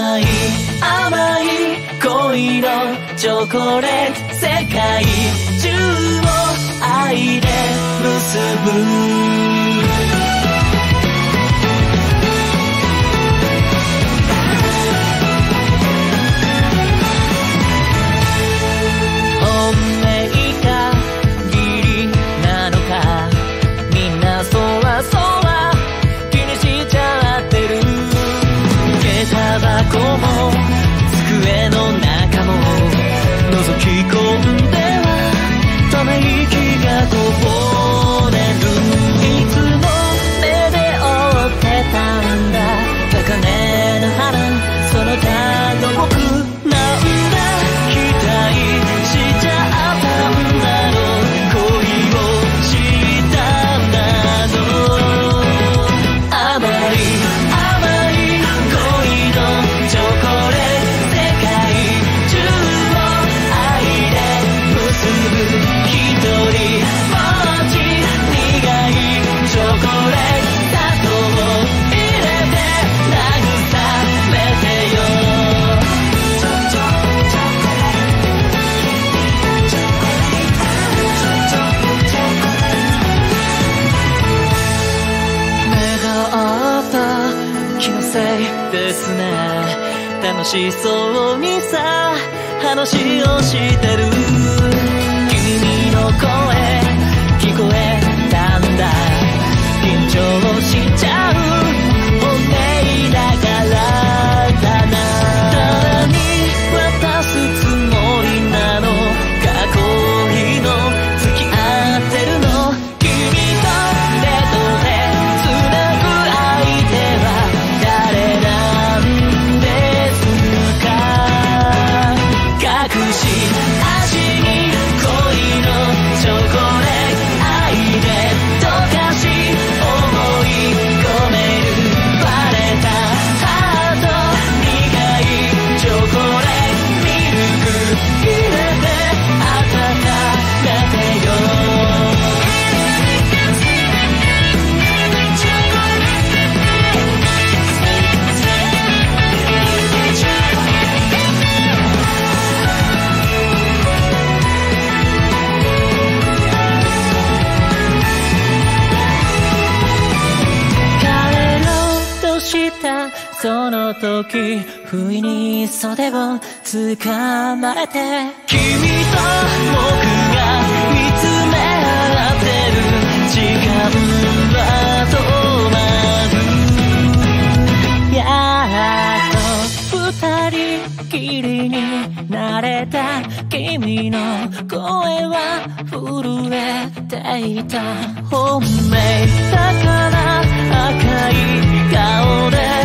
甘い甘い恋のチョコレート世界。中を愛で結ぶ。楽しそうにさ話をしてる。君の声聞こえ see. その時不意に袖を掴まれて。君と僕が見つめ合ってる時間は止まるやっと二人きりになれた君の声は震えていた。本命だから赤い顔で。